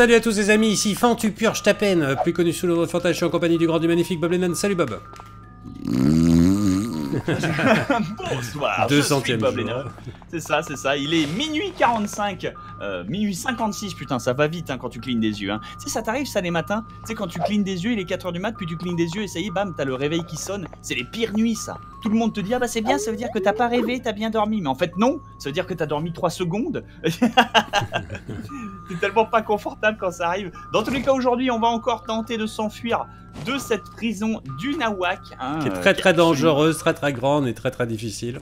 Salut à tous les amis, ici Fantu Purge Tapen, plus connu sous le nom de Fantasme, je suis en compagnie du grand du magnifique Bob Lennon. Salut Bob Bonsoir, Deux je suis Bob. C'est ça, c'est ça. Il est minuit 45, euh, minuit 56, putain, ça va vite hein, quand tu clignes des yeux. Hein. Tu sais, ça t'arrive ça les matins? Tu sais, quand tu clignes des yeux, il est 4h du mat, puis tu clignes des yeux et ça y est, bam, t'as le réveil qui sonne. C'est les pires nuits, ça. Tout le monde te dit, ah bah c'est bien, ça veut dire que t'as pas rêvé, t'as bien dormi. Mais en fait, non, ça veut dire que t'as dormi 3 secondes. c'est tellement pas confortable quand ça arrive. Dans tous les cas, aujourd'hui, on va encore tenter de s'enfuir de cette prison du Nawak. hein, Qui est très qui très absolument- dangereuse, très très grande et très très difficile.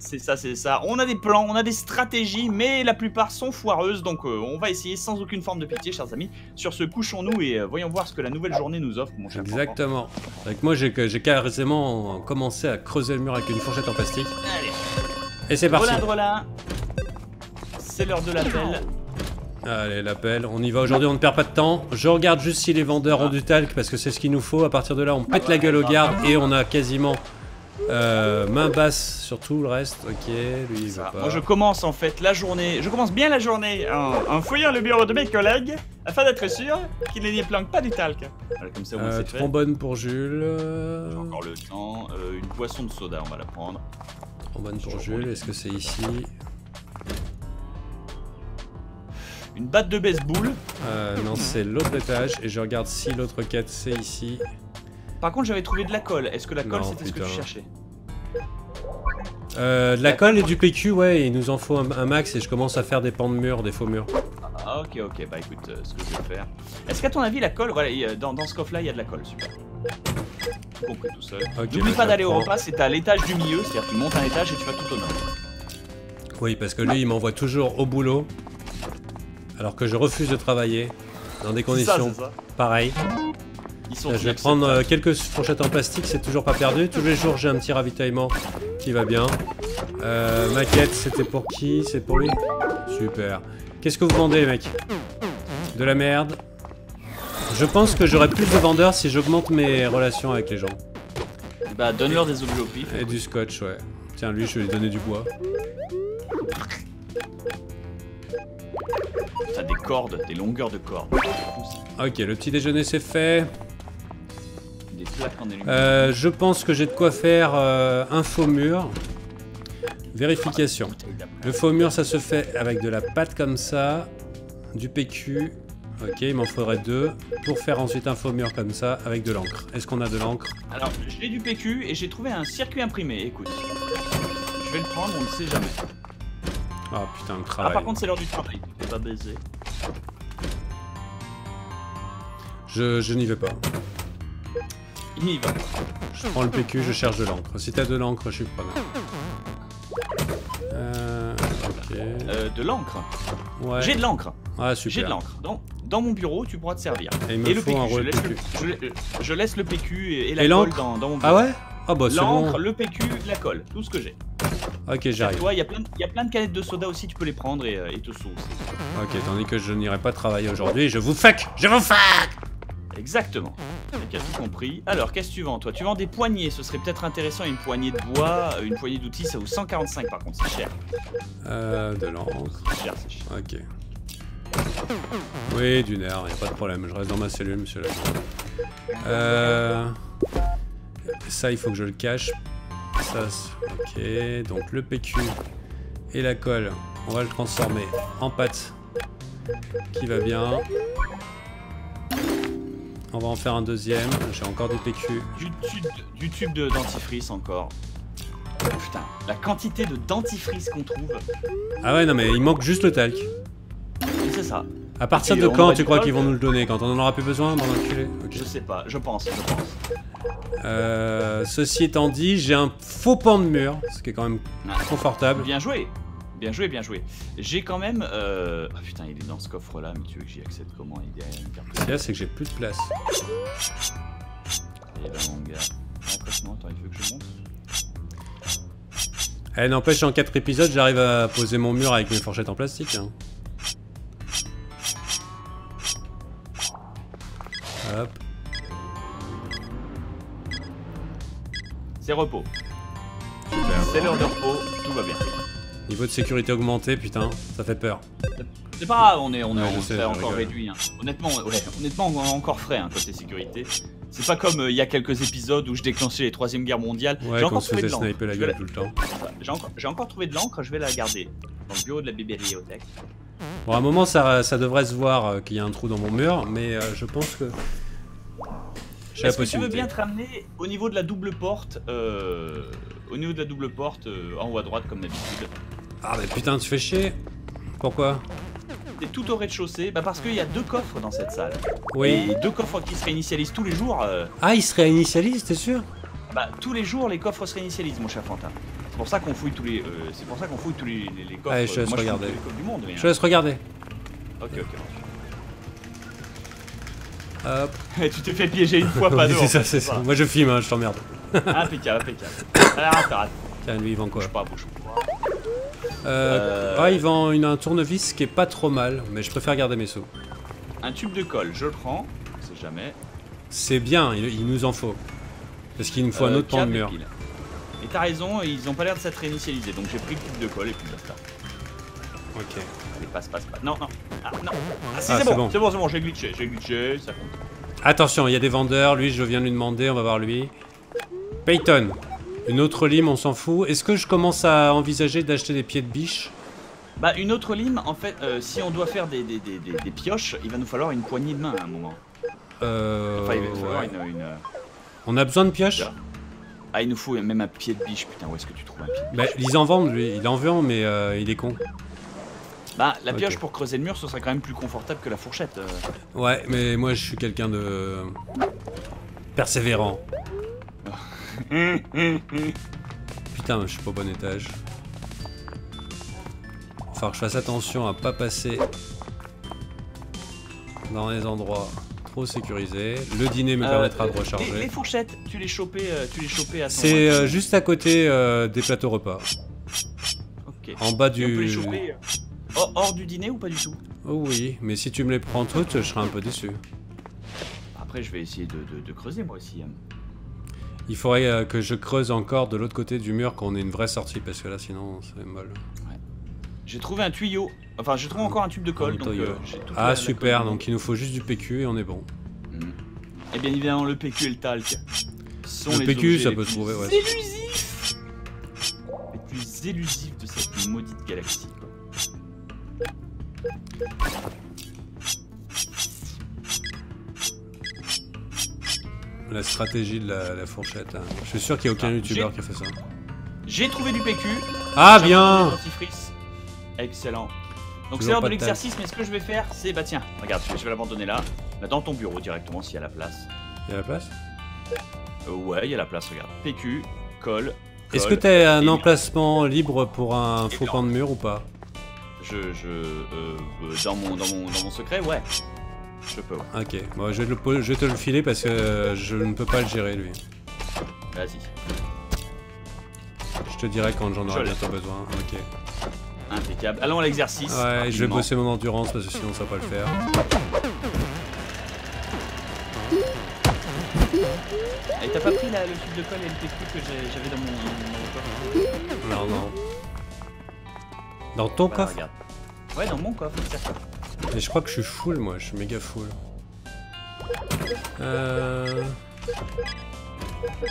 C'est ça, c'est ça. On a des plans, on a des stratégies, mais la plupart sont foireuses, donc euh, on va essayer sans aucune forme de pitié, chers amis. Sur ce, couchons-nous et euh, voyons voir ce que la nouvelle journée nous offre, mon cher. Exactement. Avec moi, j'ai carrément commencé à creuser le mur avec une fourchette en plastique. Allez, Et c'est parti voilà, voilà. C'est l'heure de l'appel. Allez, l'appel, on y va aujourd'hui, on ne perd pas de temps. Je regarde juste si les vendeurs ont du talc parce que c'est ce qu'il nous faut. À partir de là, on pète la gueule aux gardes et on a quasiment euh, main basse sur tout le reste. Ok, lui il va Ça, pas. Moi, je commence en fait la journée. Je commence bien la journée en, en fouillant le bureau de mes collègues afin d'être sûr qu'ils n'y planquent pas du talc. Voilà, comme ça, Euh, trombone pour Jules. J'ai encore le temps. Euh, une boisson de soda, on va la prendre. Trombone pour Jules, est-ce que c'est ici Une batte de baseball. Euh, Non, c'est l'autre étage et je regarde si l'autre quête c'est ici. Par contre, j'avais trouvé de la colle. Est-ce que la colle, c'était ce que tu cherchais? Euh, de la colle et du PQ, ouais, il nous en faut un, un max et je commence à faire des pans de murs, des faux murs. Ah, ok, ok, bah écoute, euh, ce que je vais faire. Est-ce qu'à ton avis, la colle, voilà, y dans, dans ce coffre-là, il y a de la colle, super. Compris tout seul. N'oublie bah, pas d'aller au repas, c'est à l'étage du milieu, c'est-à-dire que tu montes un étage et tu vas tout au nord. Oui, parce que lui, il m'envoie toujours au boulot, alors que je refuse de travailler dans des ça, conditions ça. pareilles. Ils sont Je vais prendre euh, quelques fourchettes en plastique, c'est toujours pas perdu. Tous les jours, j'ai un petit ravitaillement qui va bien. Euh, ma quête, c'était pour qui? C'est pour lui? Super. Qu'est-ce que vous vendez, les mecs De la merde. Je pense que j'aurai plus de vendeurs si j'augmente mes relations avec les gens. Bah, donne-leur des objets au pif. Et du scotch, ouais. Tiens, lui, je vais lui donner du bois. T'as des cordes, des longueurs de cordes. Ok, le petit déjeuner, c'est fait. Des plaques en aluminium. Euh, je pense que j'ai de quoi faire euh, un faux mur. Vérification. Le faux mur, ça se fait avec de la pâte comme ça, du PQ. Ok, il m'en faudrait deux pour faire ensuite un faux mur comme ça avec de l'encre. Est-ce qu'on a de l'encre? Alors, j'ai du PQ et j'ai trouvé un circuit imprimé, écoute. Je vais le prendre, on ne sait jamais. Ah putain, le Ah, travail. par contre, c'est l'heure du travail. Tu pas baiser. Je, je n'y vais pas. Il y va. Je prends le PQ, je cherche de l'encre. Si t'as de l'encre, je suis preneur. Euh, ok. Euh, de l'encre. Ouais. J'ai de l'encre. Ah J'ai super. de l'encre. Dans, dans mon bureau, tu pourras te servir. Et il me Et le faut PQ, un je rôle laisse, PQ. le, je, la- je laisse le PQ et, et la Et colle dans, dans mon bureau. Ah ouais Ah bah c'est L'encre, bon. le PQ, la colle, tout ce que j'ai. Ok, j'arrive. Toi, il y, a plein de- il y a plein de canettes de soda aussi, tu peux les prendre et, euh, et te saucer. Ok, tandis que je n'irai pas travailler aujourd'hui, je vous fuck Je vous fuck Exactement. Tu as tout compris? Alors, qu'est-ce que tu vends, toi? Tu vends des poignées, ce serait peut-être intéressant. Une poignée de bois, euh, une poignée d'outils, ça vaut 145 par contre, c'est cher. Euh, de l'encre. C'est cher, c'est cher. Ok. Oui, du nerf, y a pas de problème. Je reste dans ma cellule, monsieur l'agent. Euh... Ça, il faut que je le cache. Ça, ok. Donc le PQ et la colle, on va le transformer en pâte qui va bien? On va en faire un deuxième. J'ai encore du PQ. Du tube, du tube de dentifrice encore. Putain, la quantité de dentifrice qu'on trouve, Ah ouais, non, mais il manque juste le talc. c'est ça. À partir Et de quand tu crois qu'ils vont nous le donner? Quand on en aura plus besoin, mon enculé Ok. Je sais pas, je pense, je pense. Euh, ceci étant dit, j'ai un faux pan de mur, ce qui est quand même Ah. confortable. Bien joué Bien joué, bien joué. J'ai quand même... Euh... Ah putain, il est dans ce coffre-là, mais tu veux que j'y accède comment Il est derrière c'est que j'ai plus de place. Et là, mon gars... Rapproche-moi, attends, il veut que je monte Eh, n'empêche, en 4 épisodes, j'arrive à poser mon mur avec mes fourchettes en plastique. hein. Hop. C'est repos. C'est l'heure de repos, tout va bien. Niveau de sécurité augmenté, putain, ça fait peur. C'est pas grave, on est, on est, Ouais, on je sais, serait je encore rigole. réduit. hein. Honnêtement, ouais, honnêtement, on est encore frais hein, côté sécurité. C'est pas comme euh, il y a quelques épisodes où je déclenchais les troisième guerres mondiales. Ouais, j'ai encore trouvé de l'encre. la tout le temps. J'ai encore, trouvé de l'encre, je vais la garder dans le bureau de la bibliothèque. Bon, à un moment, ça, ça devrait se voir euh, qu'il y a un trou dans mon mur, mais euh, je pense que. Est-ce que tu veux bien te ramener au niveau de la double porte, au niveau de la double porte, en haut à droite comme d'habitude? Ah, mais putain, tu fais chier. Pourquoi T'es tout au rez-de-chaussée, bah parce qu'il y a deux coffres dans cette salle. Oui. Et deux coffres qui se réinitialisent tous les jours. euh, Ah, il se réinitialise, t'es sûr? Bah tous les jours les coffres se réinitialisent, mon cher Fantin. C'est pour ça qu'on fouille tous les, euh, c'est pour ça qu'on fouille tous les, les, les coffres. Allez, je te laisse Moi, fouille regarder. tous les coffres du monde. Mais, Je laisse regarder. hein. Ok, ok. Hop. tu t'es fait piéger une fois, pas deux. c'est ça, fait, c'est ça. Moi, je filme, hein, je t'emmerde. Impeccable, impeccable. Alors. Tiens, lui, il vend quoi? Bouge pas, bouge pas. Euh, Euh, Ah, il vend une, un tournevis qui est pas trop mal, mais je préfère garder mes sous. Un tube de colle, je le prends. On sait jamais. C'est bien, il, il nous en faut. Parce qu'il nous faut un Euh, autre pan de mur. pile. Et t'as raison, ils ont pas l'air de s'être réinitialisés, donc j'ai pris le tube de colle et puis basta. Ok. Allez, passe, passe, passe. Non, non. Ah, non. Ah, si, Ah, c'est bon, bon. c'est bon, c'est bon, j'ai glitché, j'ai glitché, ça compte. Attention, il y a des vendeurs. Lui, je viens de lui demander, on va voir lui. Peyton. Une autre lime, on s'en fout. Est-ce que je commence à envisager d'acheter des pieds de biche? Bah, une autre lime, en fait, euh, si on doit faire des, des, des, des- des pioches, il va nous falloir une poignée de main à un moment. Euh. Enfin, il va nous falloir ouais. une. une, euh, On a besoin de pioches? Ah, il nous faut même un pied de biche, putain, où est-ce que tu trouves un pied de Bah, biche? ils en vendent, lui. Il en vend, mais euh, il est con. Bah, la pioche pour creuser le mur, ce serait quand même plus confortable que la fourchette. euh. Ouais, mais moi, je suis quelqu'un de. persévérant. Putain, je suis pas au bon étage. Faut que je fasse attention à pas passer dans les endroits trop sécurisés. Le dîner me Euh, permettra de Les, les recharger. fourchettes, tu les chopais, euh, tu les chopais à C'est euh, juste à côté euh, des plateaux repas. Ok. En bas Et on peut les du. choper hors- hors du dîner ou pas du tout? Oh oui, mais si tu me les prends toutes, je serai un peu déçu. Après, je vais essayer de, de- de creuser moi aussi. hein. Il faudrait euh, que je creuse encore de l'autre côté du mur qu'on ait une vraie sortie parce que là sinon c'est molle. J'ai trouvé un tuyau. Enfin, j'ai trouvé encore un tube de colle. Donc, euh, Ah super, donc il nous faut juste du PQ et on est bon. Mm. Et bien évidemment, le PQ et le talc sont Le les PQ, ça peut se trouver, ouais. Les plus élusifs de cette maudite galaxie. La stratégie de la, la fourchette. hein. Je suis sûr qu'il n'y a aucun Ah, youtubeur j'ai- qui a fait ça. J'ai trouvé du PQ. Ah J'ai bien trouvé du dentifrice. Excellent. Donc Toujours c'est l'heure pas de l'exercice, mais ce que je vais faire, c'est bah tiens, regarde, je vais- l'abandonner là, là dans ton bureau directement s'il y a la place. Il y a la place? Euh, ouais, il y a la place, regarde. PQ, colle. Est-ce que colle. t'as un et- emplacement libre pour un faux pan de mur ou pas? Je, je, euh, euh, dans mon, dans mon, dans mon secret, ouais. Je peux. ouais. Ok, bon, je, vais te le, po- je vais te le filer parce que euh, je ne peux pas le gérer lui. Vas-y. Je te dirai quand j'en Je aurai bientôt besoin. Ok. Impeccable. Allons à l'exercice. Ouais, je vais bosser mon endurance parce que sinon ça va pas le faire. Et t'as pas pris le tube de colle et le PQ que j'avais dans mon, mon coffre Non, non. Dans ton Voilà, coffre regarde. Ouais, dans mon coffre. Mais je crois que je suis full, moi, je suis méga full. Euh...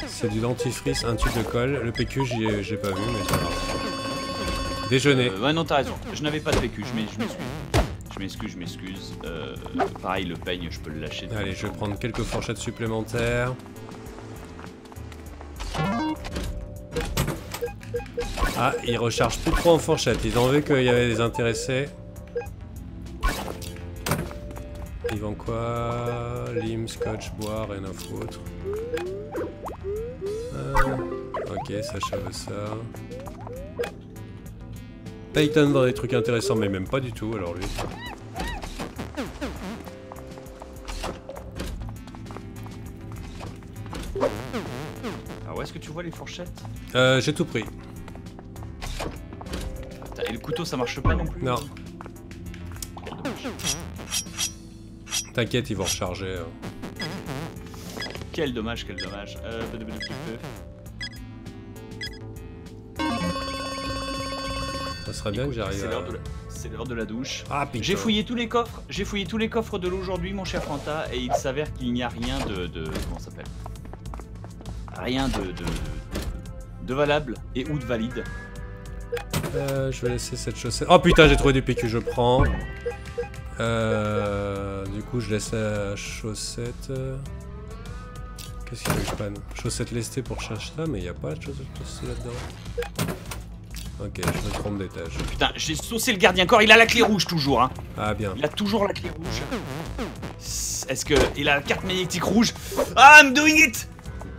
C'est du dentifrice, un tube de colle. Le PQ, j'ai pas vu, mais c'est pas grave. Déjeuner. Euh, ouais, non, t'as raison. Je n'avais pas de PQ, je m'ex- je m'excuse. Je m'excuse, je m'excuse. Euh, pareil, le peigne, je peux le lâcher. de Allez, je vais prendre quelques fourchettes supplémentaires. Ah, ils rechargent plus trop en fourchette. Ils ont vu qu'il y avait des intéressés. Ils vendent quoi? Lime, scotch, bois, rien à foutre. Euh, ok, Sacha veut ça. Peyton vend des trucs intéressants, mais même pas du tout, alors lui. Alors, où est-ce que tu vois les fourchettes? Euh, j'ai tout pris. Couteau, ça marche pas non plus Non. T'inquiète, ils vont recharger. euh. Quel dommage, quel dommage. Euh. Ça serait bien que Écoute, j'arrive C'est l'heure à... de la- de douche. Ah. J'ai fouillé tous les coffres, j'ai fouillé tous les coffres de l'aujourd'hui, mon cher Fanta, et il s'avère qu'il n'y a rien de, de comment s'appelle? Rien de, de de valable et ou de valide. Euh, je vais laisser cette chaussette. Oh putain, j'ai trouvé du PQ, je prends. Euh, du coup, je laisse la chaussette. Qu'est-ce qu'il faut que je prenne? Chaussette lestée pour chercher ça, mais il n'y a pas de chaussette lestée là-dedans. Ok, je me trompe d'étage. Putain, j'ai saucé le gardien corps, il a la clé rouge toujours, hein. Ah bien. Il a toujours la clé rouge. Est-ce que il a la carte magnétique rouge? Ah, I'm doing it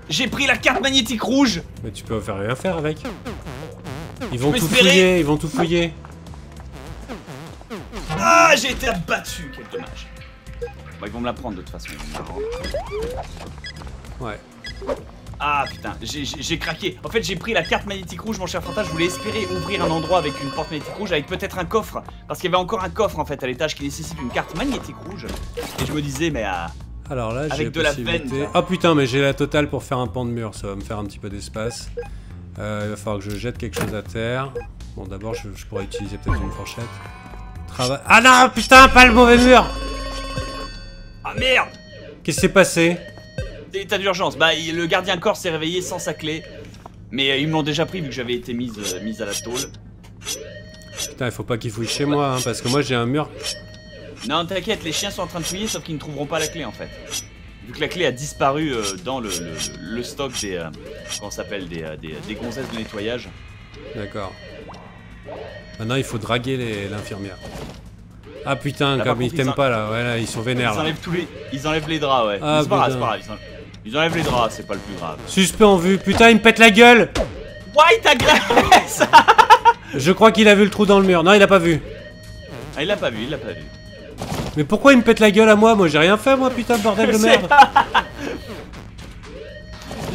J'ai pris la carte magnétique rouge. Mais tu peux faire rien faire avec. Ils vont tout fouiller, ils vont tout fouiller. Ah, j'ai été abattu, quel dommage. Bon, ils vont me la prendre de toute façon. Ouais. Ah putain, j'ai- craqué. En fait, j'ai pris la carte magnétique rouge, mon cher Fanta. Je voulais espérer ouvrir un endroit avec une porte magnétique rouge, avec peut-être un coffre. Parce qu'il y avait encore un coffre en fait à l'étage qui nécessite une carte magnétique rouge. Et je me disais, mais ah, Alors là, j'ai de la veine. Oh putain, mais j'ai la totale pour faire un pan de mur, ça va me faire un petit peu d'espace. Euh, il va falloir que je jette quelque chose à terre. Bon, d'abord, je, je pourrais utiliser peut-être une fourchette. Travail. Ah non, putain, pas le mauvais mur ah merde Qu'est-ce qui s'est passé? État d'urgence. Bah, il- le gardien corps s'est réveillé sans sa clé. Mais euh, ils me l'ont déjà pris vu que j'avais été mise, euh, mise à la tôle. Putain, il faut pas qu'il fouille chez moi, hein, parce que moi j'ai un mur. Non, t'inquiète, les chiens sont en train de fouiller, sauf qu'ils ne trouveront pas la clé en fait. Vu que la clé a disparu euh, dans le, le- le stock des. euh, comment s'appelle des, euh, des, des gonzesses de nettoyage. D'accord. Maintenant, il faut draguer l'infirmière. Ah putain, Là, par comme ils contre, ils t'aiment en- pas là, ouais, là, ils sont Ils vénères. là. enlèvent tous les. Ils enlèvent les draps, ouais. Ah, c'est pas grave, c'est pas grave. Ils, en- ils enlèvent les draps, c'est pas le plus grave. Suspect en vue, putain, il me pète la gueule White agresse Je crois qu'il a vu le trou dans le mur. Non, il a pas vu. Ah, il l'a pas vu, il l'a pas vu. Mais pourquoi il me pète la gueule à moi Moi j'ai rien fait, moi, putain, bordel de merde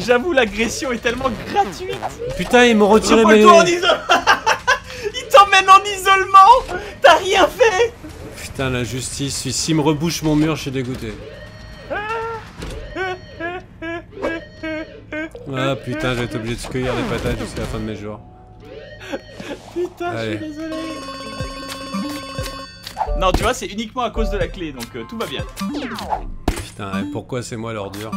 J'avoue, l'agression est tellement gratuite. Putain, ils m'ont retiré mes. En isolement Il t'emmène en isolement T'as rien fait Putain, la justice, si- s'il me rebouche mon mur, je suis dégoûté. Ah putain, je vais être obligé de se cueillir des patates jusqu'à la fin de mes jours. Putain, je suis désolé. Non, tu vois, c'est uniquement à cause de la clé, donc euh, tout va bien. Putain, et pourquoi c'est moi l'ordure?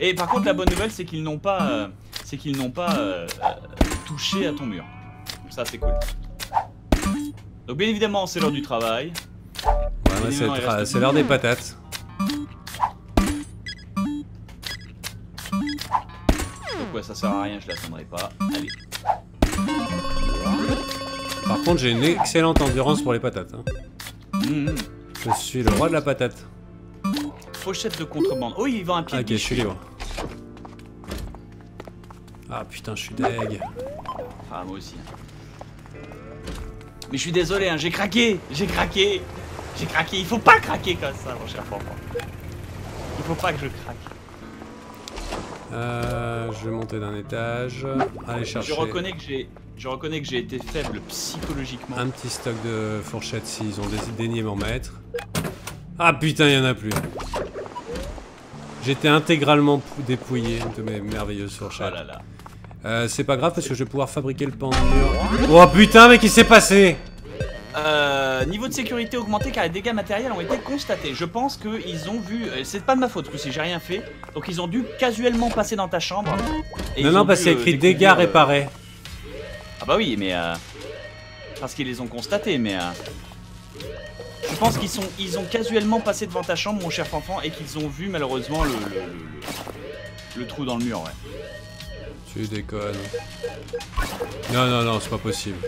Et par contre, la bonne nouvelle, c'est qu'ils n'ont pas, euh, c'est qu'ils n'ont pas euh, touché à ton mur. Donc ça, c'est cool. Donc bien évidemment, c'est l'heure du travail. Ouais, tra- c'est l'heure des patates. Donc ouais, ça sert à rien, je l'attendrai pas. Allez. Par contre, j'ai une excellente endurance pour les patates. hein. Mmh. Je suis le roi de la patate. Pochette de contrebande. Oh, il vend un pied Ah, de ok, je suis libre. Ah putain, je suis deg. Ah, moi aussi. Mais je suis désolé, hein, j'ai craqué J'ai craqué J'ai craqué, il faut pas craquer comme ça, mon cher enfant. Il faut pas que je craque. Euh, je vais monter d'un étage. Aller chercher Je reconnais que j'ai... Je reconnais que j'ai été faible psychologiquement. un petit stock de fourchettes s'ils ont décidé daigné m'en mettre. Ah putain, il y en a plus. J'étais intégralement pou- dépouillé de mes merveilleuses Oh fourchettes. là là. Euh, c'est pas grave parce que je vais pouvoir fabriquer le pan de mur. Oh putain, mais qu'est-ce qui s'est passé? Euh, niveau de sécurité augmenté car les dégâts matériels ont été constatés. Je pense qu'ils ont vu... euh, C'est pas de ma faute, parce que j'ai rien fait. Donc ils ont dû casuellement passer dans ta chambre. et Non, non, ont parce dû, qu'il y a euh, écrit dégâts euh, réparés. Ah bah oui, mais... euh, Parce qu'ils les ont constatés, mais... euh, Je pense qu'ils sont, ils ont casuellement passé devant ta chambre, mon cher enfant, et qu'ils ont vu malheureusement le, le, le- le- le trou dans le mur, ouais. Tu déconnes. Non, non, non, c'est pas possible.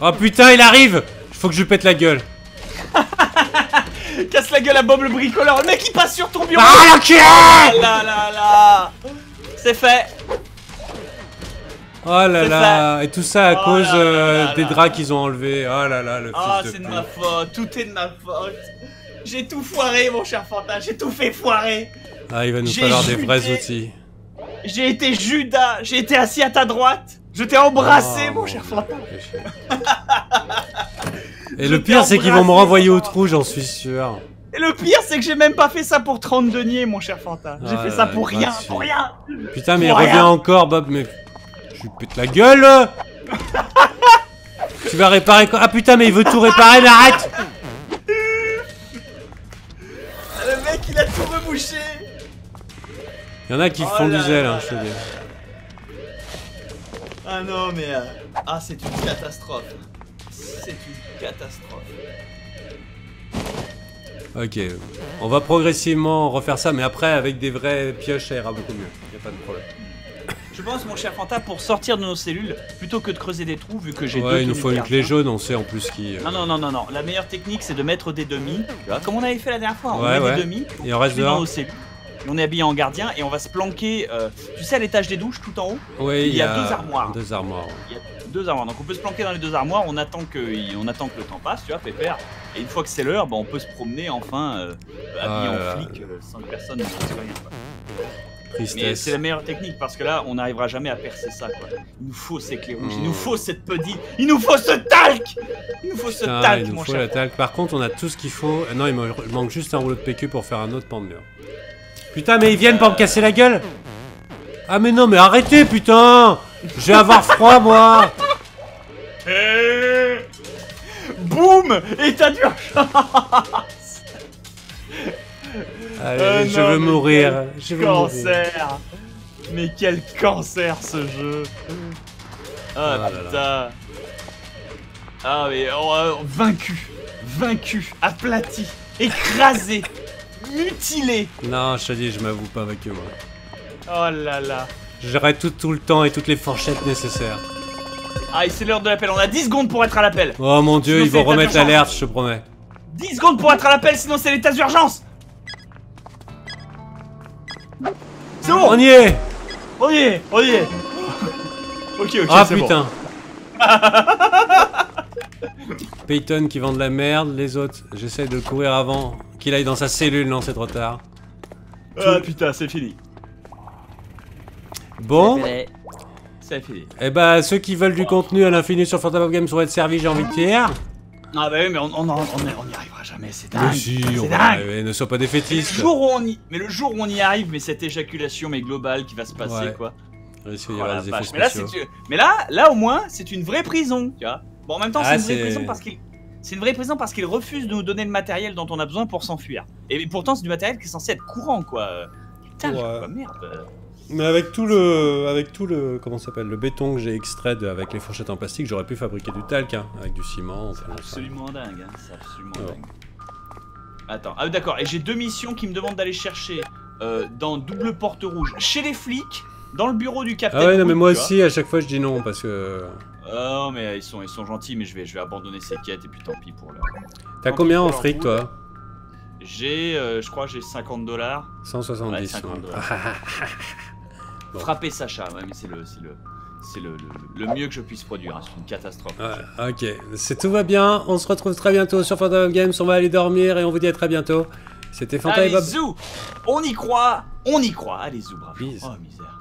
Oh putain, il arrive Faut que je lui pète la gueule. Casse la gueule à Bob le bricoleur, le mec il passe sur ton bureau Ah, l'enculé Ah là là là C'est fait Oh là là Et tout ça à Oh cause là euh, là des là. draps qu'ils ont enlevés. Oh là là, le Ah fils de c'est de ma faute, tout est de ma faute J'ai tout foiré mon cher Fanta, j'ai tout fait foirer Ah, il va nous falloir des vrais outils. J'ai été Judas, j'ai été assis à ta droite Je t'ai embrassé Oh, mon cher chier. Et Je le pire, c'est qu'ils vont me renvoyer au trou, j'en suis sûr. Et le pire c'est que j'ai même pas fait ça pour 30 deniers mon cher Fanta J'ai Ah fait ça pour rien, pour rien Putain, mais reviens rien. encore, Bob, mais. Je lui pète la gueule Tu vas réparer quoi? Ah putain, mais il veut tout réparer, mais arrête Le mec, il a tout rebouché Il y en a qui Oh font du zèle, hein, je te dis. Ah non, mais... euh, Ah, c'est une catastrophe. C'est une catastrophe. Ok, on va progressivement refaire ça, mais après, avec des vraies pioches, ça ira beaucoup mieux. Y a pas de problème. Je pense, mon cher Fanta, pour sortir de nos cellules, plutôt que de creuser des trous, vu que j'ai deux Ouais, il nous faut une clé jaune, on sait en plus qui. euh, Non, non, non, non, non. La meilleure technique, c'est de mettre des demi. Tu vois, comme on avait fait la dernière fois, on Ouais, met ouais. des demi, Et on reste puis dans dehors nos cellules. Et on est habillé en gardien et on va se planquer, euh, tu sais, à l'étage des douches, tout en haut? Oui, il y a deux armoires. Deux armoires. Il y a deux armoires. Donc on peut se planquer dans les deux armoires, on attend que, on attend que le temps passe, tu vois, pépère. Et une fois que c'est l'heure, bah, on peut se promener enfin euh, habillé Ah là là. en flic euh, sans que personne ne fasse rien. quoi. C'est la meilleure technique parce que là, on n'arrivera jamais à percer ça, quoi. Il nous faut ces clés rouges, il nous faut cette puddy, il nous faut ce talc Il nous faut ce Putain, talc, il nous mon faut cher. la talc. Par contre, on a tout ce qu'il faut. Euh, Non, il me manque juste un rouleau de PQ pour faire un autre pan de mur. Putain, mais ils viennent pour me casser la gueule Ah, mais non, mais arrêtez, putain Je vais avoir froid, moi Eh Boum État d'urgence Allez, Euh, je non, veux mourir. Je veux mourir. Cancer. Mais quel cancer ce jeu. Ah Ah là putain. Ah mais oh, euh, vaincu. Vaincu. Aplati. Écrasé. Mutilé. Non, je te dis, je m'avoue pas avec eux, moi. Oh là là. J'aurai tout, tout le temps et toutes les fourchettes nécessaires. Ah et c'est l'heure de l'appel, on a 10 secondes pour être à l'appel. Oh mon dieu, Sinon, ils vont remettre l'alerte, je te promets. 10 secondes pour être à l'appel, sinon c'est l'état d'urgence C'est bon. On y est. On y est. On y est. Ok ok Ah c'est bon. putain. Peyton qui vend de la merde, les autres, j'essaie de courir avant qu'il aille dans sa cellule, non c'est trop tard. Ah putain c'est fini. Bon, C'est fini. Et bah ceux qui veulent du contenu à l'infini sur Phantom Games vont être servis, j'ai envie de dire. Ah bah oui mais on, on, on, y- on y arrivera jamais, c'est dingue Mais si, C'est on va dingue arriver, ne sois pas Et le défaitiste. jour où on y... Mais le jour où on y arrive, mais cette éjaculation mais globale qui va se passer Ouais. quoi. Oh. Mais là, mais là, là au moins, c'est une vraie prison, tu vois. Bon, en même temps, Ah, c'est une vraie prison parce qu'il. C'est une vraie prison parce qu'il refuse de nous donner le matériel dont on a besoin pour s'enfuir. Et pourtant, c'est du matériel qui est censé être courant, quoi. Putain, Ouais. je- quoi, merde. Mais avec tout le, avec tout le, comment s'appelle, le béton que j'ai extrait de- avec les fourchettes en plastique, j'aurais pu fabriquer du talc, hein, avec du ciment. enfin, C'est absolument dingue, hein. C'est absolument Ouais. dingue. Attends, ah d'accord. Et j'ai deux missions qui me demandent d'aller chercher euh, dans double porte rouge chez les flics, dans le bureau du capitaine. Ah ouais, non mais moi vois. aussi, à chaque fois je dis non parce que. Oh mais ils sont, ils sont gentils, mais je vais, je vais abandonner ces quêtes et puis tant pis pour leur. T'as combien en fric toi? J'ai, euh, je crois, j'ai 50 dollars. 170. Ouais, 50 ouais. Bon. Frapper Sacha, ouais, mais c'est le, c'est le, c'est le, le, le mieux que je puisse produire. hein, C'est une catastrophe. Ouais, ok, c'est tout va bien. On se retrouve très bientôt sur Phantom Games. On va aller dormir et on vous dit à très bientôt. C'était Fanta et Allez, Bob. zou On y croit, on y croit. Allez, zou, bravo. Oh misère.